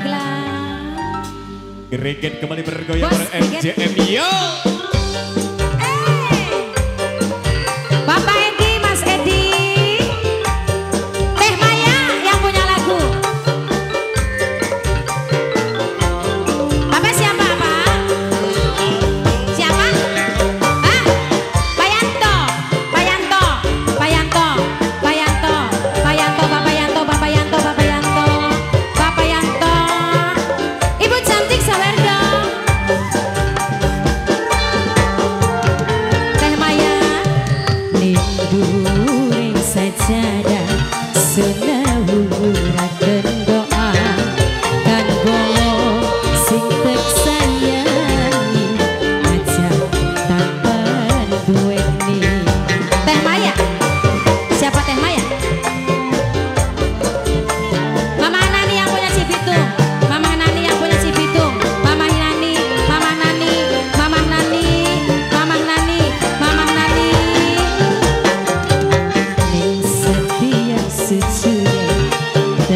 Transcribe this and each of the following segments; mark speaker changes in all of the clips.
Speaker 1: Baiklah.
Speaker 2: Greget kembali bergoyang ber MJM yo.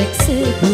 Speaker 1: perfect